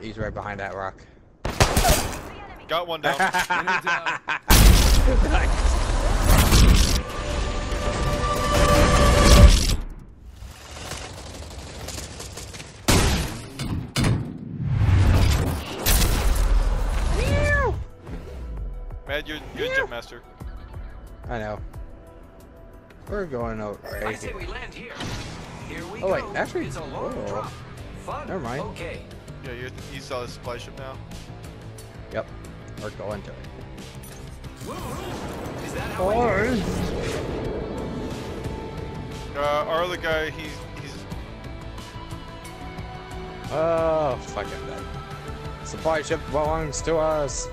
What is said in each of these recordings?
He's right behind that rock. Got one down. Enemy down. Mad, you're, you're a master. I know. We're going over I right say we land here. Here we Oh, go. wait, actually- it's a long oh. drop. Fun. Never mind. Okay. Yeah, you're, you saw the supply ship now. Yep. We're going to it. Is that how I it? Uh, our other guy, he's he's Oh, fuck it then. Supply ship belongs to us.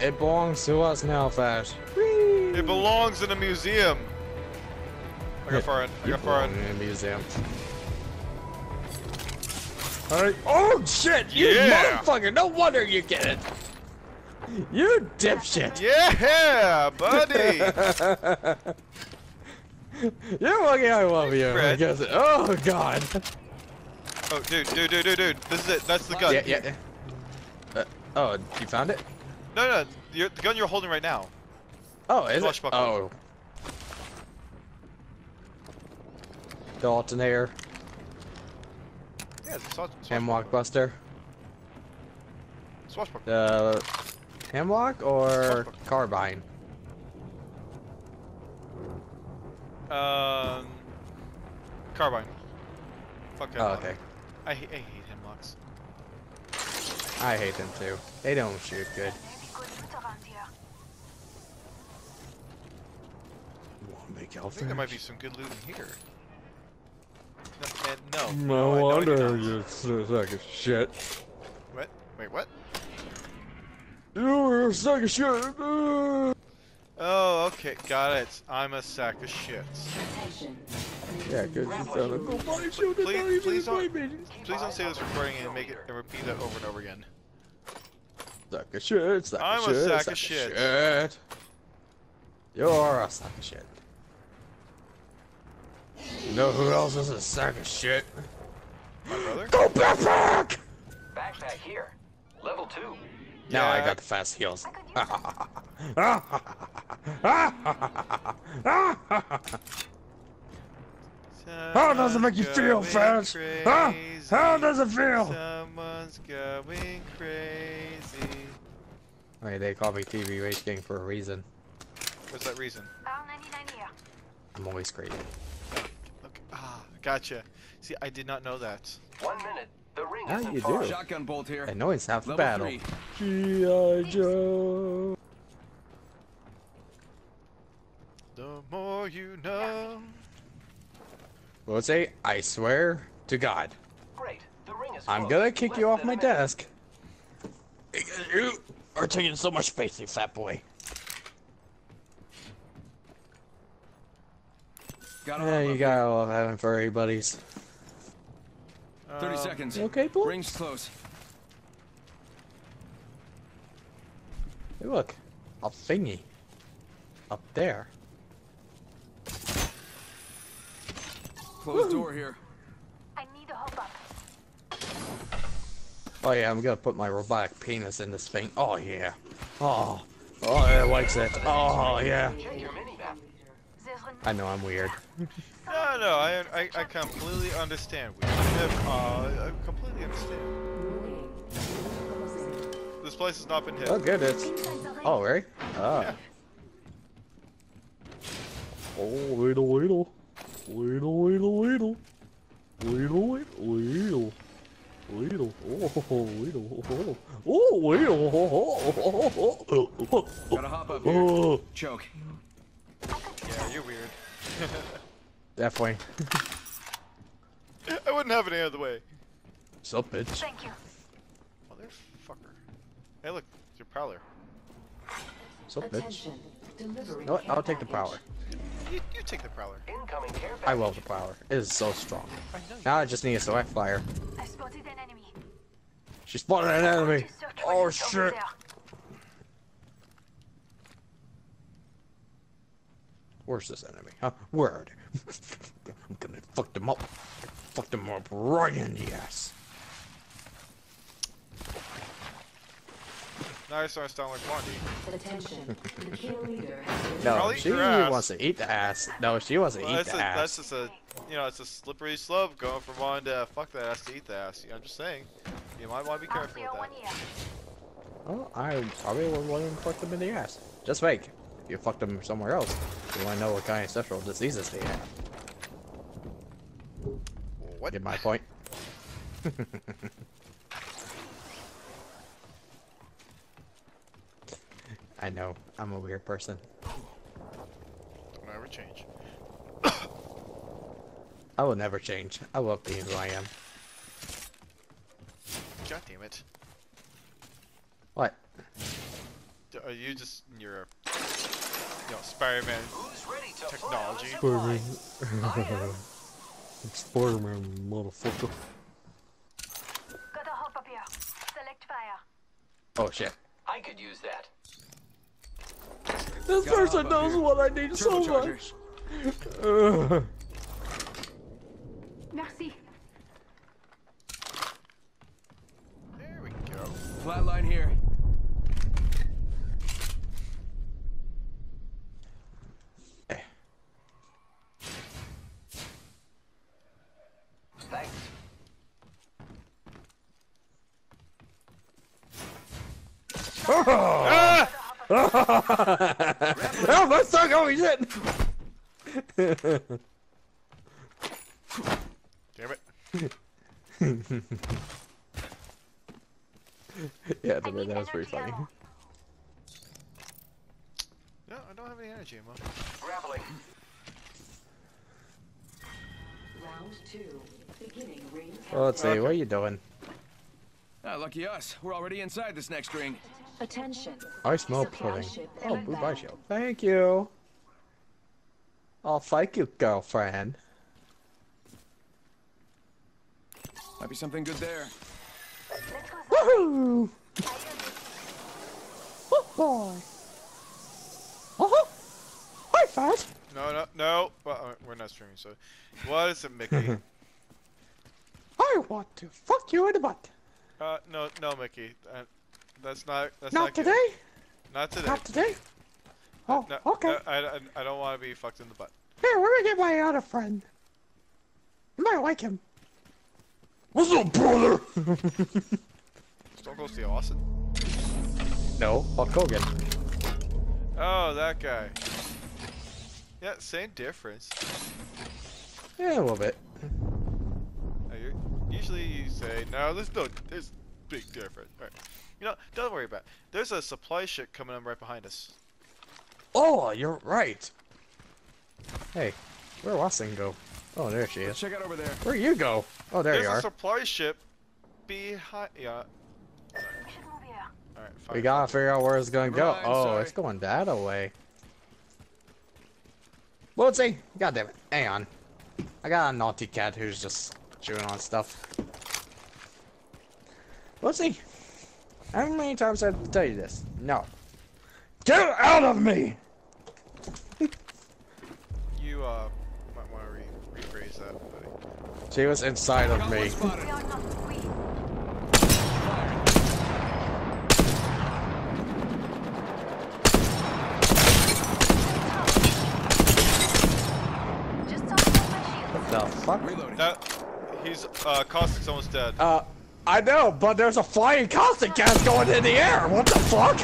It belongs to us now, Flash. it belongs in a museum. I got far in. I got far belong in. in a museum. Alright. Oh shit! You Yeah. motherfucker! No wonder you get it. You dipshit! Yeah, buddy. You're lucky I love you. Fred. Because, oh god. oh, dude, dude, dude, dude, dude. This is it. That's the gun. Yeah, yeah. yeah. Uh, oh, you found it? No, no, you're, the gun you're holding right now. Oh, is it? Oh. The alternator, Yeah, it's a swash, Hemlock Buster. swashbuckler. The Hemlock or Swashbuckler. Carbine? Um, carbine. Fuck Oh, okay. I, hate- I hate hemlocks. I hate them too. They don't shoot good. Wanna make I think there might be some good loot in here. No, and no. No I- I do wonder not. you suck of shit. What? Wait, what? You're a sack of shit. Oh, okay, got it. I'm a sack of shit. Yeah, good. You found a go buy shoot and not Please, please don't, please don't say this recording and make it and repeat that over and over again. Sack of shit. Sack I'm of a shit. sack of shit. shit. You're a sack of shit. You know who else is a sack of shit? My brother? Go backpack! Backpack here. Level two. Now I got the fast heals. How does it make you feel, Someone's Faz? going Huh? How does it feel? Someone's going crazy. Wait, they call me TV Rage King for a reason. What's that reason? Oh, I'm always crazy. Look, ah, gotcha. See, I did not know that. One minute. The ring How isn't you far. do? Shotgun bolt here. I know it's half the Level battle. three. G.I. Joe. The more you know. Well, say, I swear to God, Great. The ring is I'm close. gonna kick Less you off my minute. desk. You are taking so much space, you fat boy. Got Yeah, you gotta love having furry buddies. 30 Um, seconds. Okay, Paul? Ring's close. Hey, look, a thingy up there. Closed door here. I need to hop up. Oh yeah, I'm gonna put my robotic penis in this thing. Oh yeah. Oh, oh, it likes it. Oh yeah. Check your mini-map. There's an I know I'm weird. No, no, I, I, I completely understand. We have, uh, I completely understand. This place has not been hit. Oh good, it's. Oh right. Ah. Yeah. Oh, little, little, little, little, little, little, little, little, oh, little, oh, little, oh, oh, Gotta hop up here. oh, Choke. Yeah, you're weird. definitely. I wouldn't have it any other way. So bitch. Thank you. Motherfucker. Hey, look, it's your prowler. So bitch. Attention. Delivering You know what? I'll take the prowler. You, you take the prowler. Incoming care. I love the prowler. It is so strong. I. Now I just need a select fire. I spotted an enemy. She spotted an enemy. To search for Oh shit. Where's this enemy? Huh? Where I'm gonna fuck them up. Fuck them up right in the ass. Nice, I sound like Bundy. Attention, the kill leader no, she wants to eat the ass. No, she wants to well, eat the a, ass. That's just a, you know, it's a slippery slope going from one to fuck that ass to eat the ass. You know, I'm just saying, you might want to be careful with that. Well, I probably would want to fuck them in the ass. Just fake. you fucked them somewhere else you want to know what kind of sexual diseases they have. What? Get my point? I know, I'm a weird person. Never change. I will never change. I love being who I am. God damn it. What? D- Are you just your, you know, Spider-Man Who's ready to technology? fly on a? Spider-Man, motherfucker. Got a hop up here. Select fire. Oh shit. I could use that. This Got person knows here. what I need so Turbocharger. much. Ugh. Merci. There we go. Flatline here. Thanks. Ah! Oh, let's not go, shit! Damn it. yeah, I that, need that was pretty funny. ammo. No, I don't have any energy ammo. Grappling. round two, beginning ring Well, let's see, Okay. what are you doing? Ah, lucky us. We're already inside this next ring. Attention, I smell pudding. Oh, inbound. blue bar shield. Thank you. Oh, thank you, girlfriend. Might be something good there. Woohoo! Fire this. Oh, boy. Oh, hi, Fat. No, no, no. Well, uh, we're not streaming, so. What is it, Mickey? I want to fuck you in the butt. uh, no, no, Mickey. Uh, that's not. That's Not not, good. today. Not today. Not today. Oh, No, okay. no, I, I, I don't want to be fucked in the butt. Here, we're gonna get my other friend. You might like him. What's up, brother? Stone Cold Steve Austin. no, Hulk Hogan. Oh, that guy. Yeah, same difference. Yeah, a little bit. Usually you say, no, there's no, there's big difference. All right. You know, don't worry about it. There's a supply ship coming up right behind us. Oh, you're right. Hey, where was Wattson go? Oh, there she is. Check out over there. Where you go? Oh, there There's you a supply ship behind. Yeah. We should move here. All right. Fine. We gotta figure out where it's gonna go. Right, Oh, sorry. it's going that way. Well, let's see. God damn it. Hang on. I got a naughty cat who's just chewing on stuff. Let's see. How many times I have to tell you this? No. Get out of me! You uh might want to re- rephrase that, buddy. She was inside of me. one spotted. We are not. We. Just saw him on my shield. The fuck? Reloading. That he's uh Caustic's almost dead. Uh, I know, but there's a flying caustic gas going in the air. What the fuck?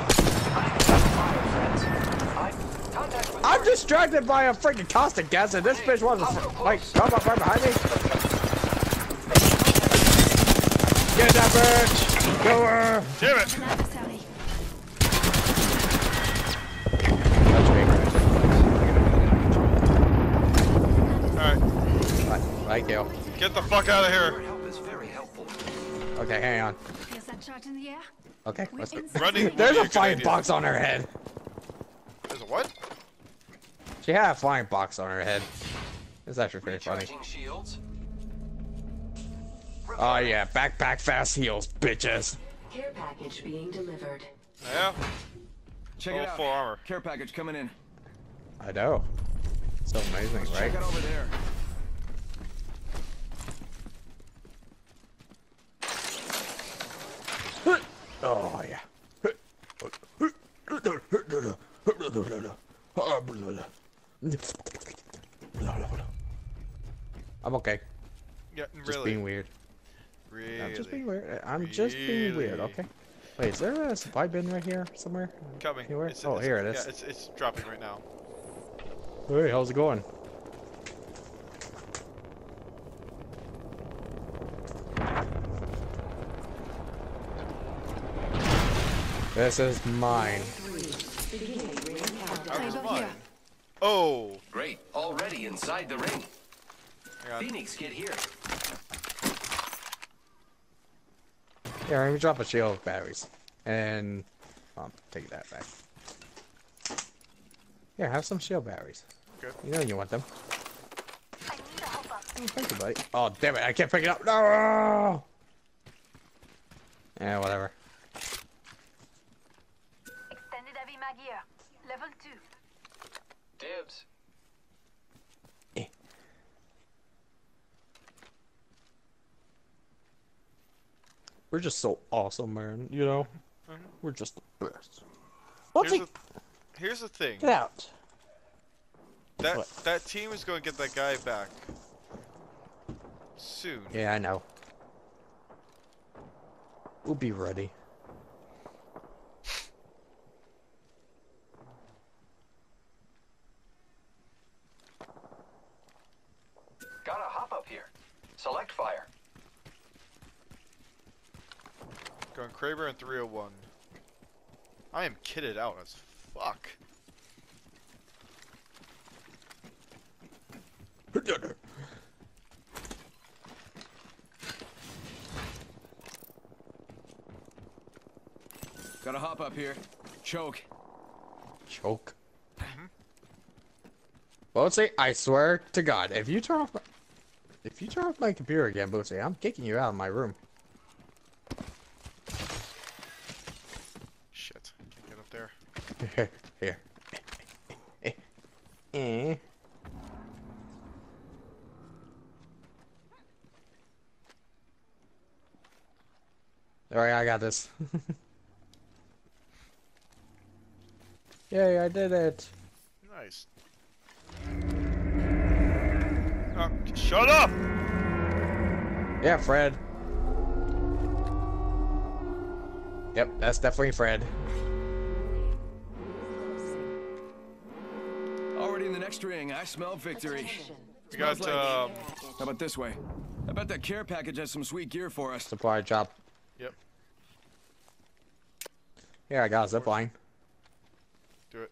I contact with I'm distracted by a freaking caustic gas, and this bitch wants to like come up right behind me. Get that bitch! Go her! Damn it! Adversary. That's me, All right, right? Thank you. get the fuck out of here. Okay, hang on. Feels that charge in the air. Okay, We're let's go. Running. There's a good flying idea. box on her head. There's a what? She had a flying box on her head. It's actually pretty funny. Shields. Oh yeah, backpack fast heals, bitches. care package being delivered. Yeah. Check Oh, it out. full armor. Care package coming in. I know. So amazing, right? Check out over there. Oh, yeah. I'm okay. Yeah, really. Just being weird. Really? I'm just being weird. I'm really? just being weird, okay? Wait, is there a supply bin right here somewhere? Coming. Anywhere? It's, oh, it's, here it is. Yeah, it's, it's dropping right now. Hey, how's it going? This is mine. Beginning ring countdown. That was over mine. here. Oh! Great. Already inside the ring. Phoenix, get here. Here, let me drop a shield of batteries. And I'll take that back. Here, have some shield batteries. Okay. You know you want them. I need a hop up. Oh, thank you, buddy. Oh, damn it, I can't pick it up. No! Yeah, whatever. Extended heavy mag here. Level 2. Dibs. We're just so awesome, man. You know? Mhm. We're just the best. What's Here's it? the, here's the thing. Get out. That What? that team is going to get that guy back soon. Yeah, I know. We'll be ready. Gotta hop up here. Select fire. Going Kraber and 301. I am kitted out as fuck. Got a hop up here. Choke. Choke. Mm-hmm. Bootsy, I swear to God, if you turn off my, if you turn off my computer again, Bootsy, I'm kicking you out of my room. Shit. Can't get up there. Here. Eh. Alright, I got this. Yay, I did it. Nice. Oh, shut up! Yeah, Fred. Yep, that's definitely Fred. Next ring. I smell victory. We got, Smells um, How about this way? I bet that care package has some sweet gear for us. Supply drop. yep, Yeah, I got a zip line. do it.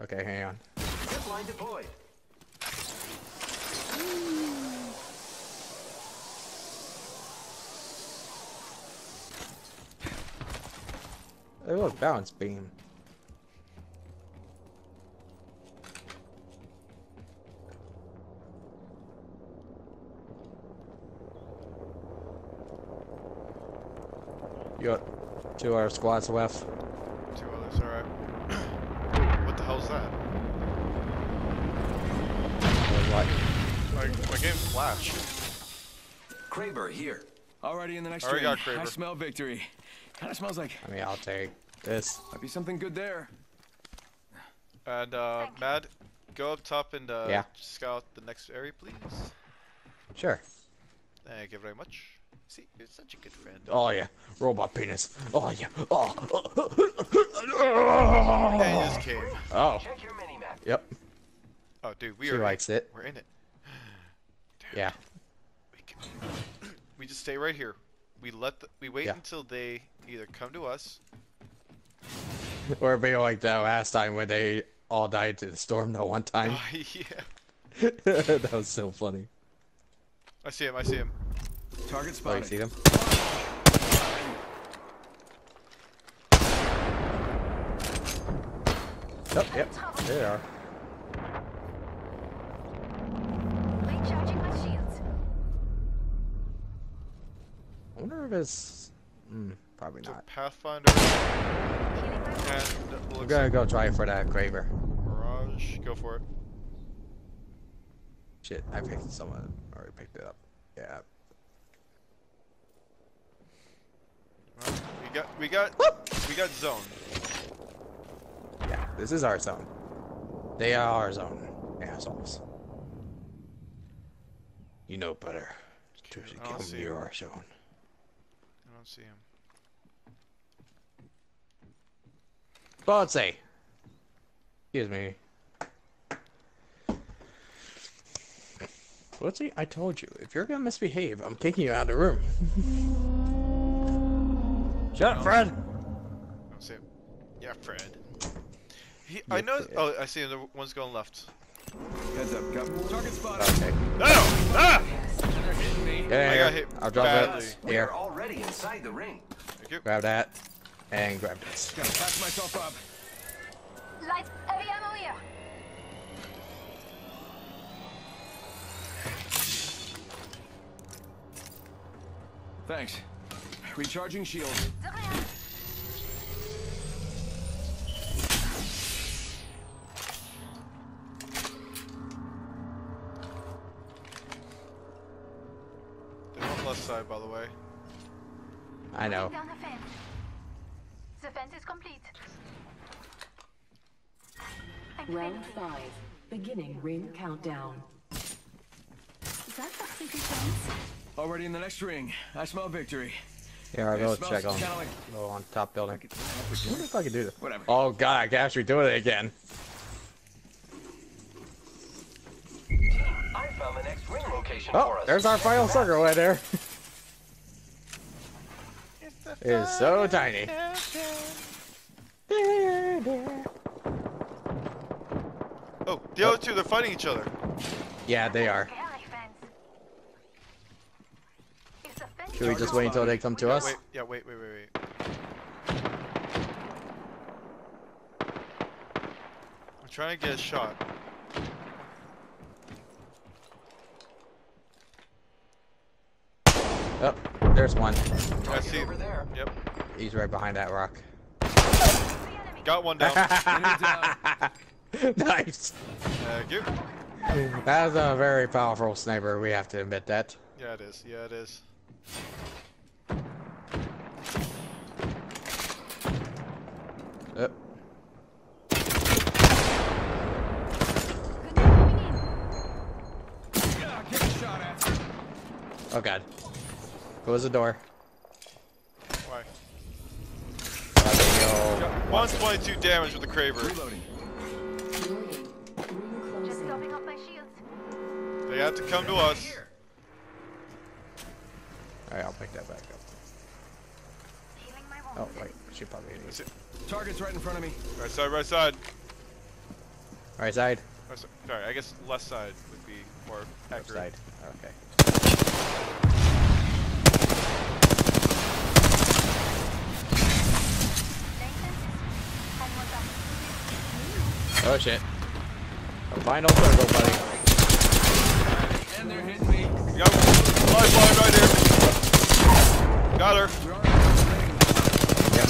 Okay, hang on. Zip line deployed. Hey, look, balance beam. You got two other squads left. Two others, alright. what the hell's that? What? My, my game flashed. Kraber here. Already in the next Already got Kraber. I smell victory. Kind of smells like I mean, I'll take this. might be something good there. And, uh, Mad, go up top and, uh, Yeah. scout the next area, please. Sure. Thank you very much. See, you're such a good friend. Oh yeah, robot penis. Oh yeah. Oh. And you just came. Oh. Check your minimap. Yep. Oh, dude, we She are. likes it. We're in it. Yeah. We, can, we just stay right here. We let the, we wait Yeah. until they either come to us. Or be like that last time when they all died to the storm that one time. Oh, yeah. that was so funny. I see him. I see him. Target Oh, spotted. you see them? Yep, yep. There they are. Recharging my shields. I wonder if it's. Mm, probably not. Pathfinder. Healing my And We're gonna go try for that Kraber. Mirage. Go for it. Shit, I picked someone already picked it up. Yeah. Well, we got. We got. we got zone. Yeah, this is our zone. They are our zone assholes. You know better. To come see near our zone. I don't see him. Botsy! Excuse me. Botsy, I told you, if you're gonna misbehave, I'm kicking you out of the room. Shut up, Fred! I don't see him. Yeah, Fred. He, I know. Fred. Oh, I see him. The one's going left. Heads up, go. Target spot. Okay. No! Ah! They're hitting me. Get in I got hit. I'll drop badly. it. We Here. are already inside the ring. Thank you. Grab that. And grab this. Gotta patch myself up. Light heavy ammo here. Thanks. Recharging shield. De rien. They're on the left side, by the way. I know. Down the fence. The fence is complete. Round Activated. five. Beginning ring countdown. Is that our secret fence? Already in the next ring. I smell victory. Yeah, I'll Yeah, go smells check on, go on top building. I wonder if I can do this. Whatever. Oh god, I can actually do it again. I found the next ring location Oh, for us. there's our final circle right there. It is so tiny. Oh, the other two, they're fighting each other. Yeah, they are. Gefährlich, fence. If the fence Should we just wait until they come to us? Wait, yeah, wait, wait, wait, wait. I'm trying to get a shot. Oh, there's one. I see. over there. Yep. He's right behind that rock. Got one down. nice. Thank you. That's a very powerful sniper. We have to admit that. Yeah, it is. Yeah, it is. Yep. Good coming in. Yeah, get a shot at. Oh god. Close the door. Why? Me 122 damage with the Kraber. Reloading. Shields. Have to come to us. Alright, I'll pick that back up. Oh, wait. She probably needs That's it. it. Target's right in front of me. Right side, right side. Right side. Right side. Sorry, I guess left side would be more Left accurate. side. Okay. Main fences. And what's up? Oh shit. A final circle, buddy. And they're hitting me. Lifeline right here. Got her. They're already in Yep.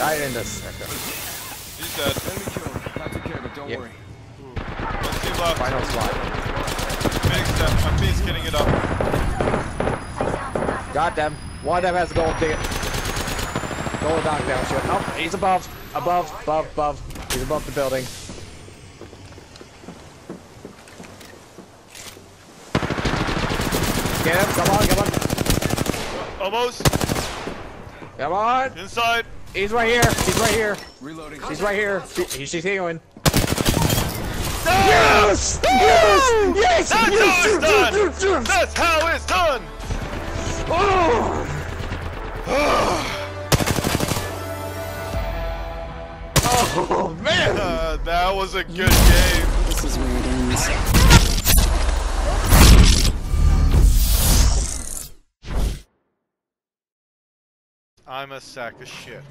Right in the sector. He's dead. Enemy killed. I took care it. Don't Yep. worry. Left. Final squad. Phoenix dead. I'm Phoenix getting it up. Got them. One of them has a gold ticket. Gold knockdown shit. Oh, he's above. Above, above, above. He's above the building. Get him. Come on, come on. Almost. Come on. Inside. He's right here. He's right here. Reloading. He's right here. He- He's healing. Yes! Yes! Yes! That's how it's done! That's how it's done! Oh man! Uh, that was a good game. This is where it ends. I'm a sack of shit.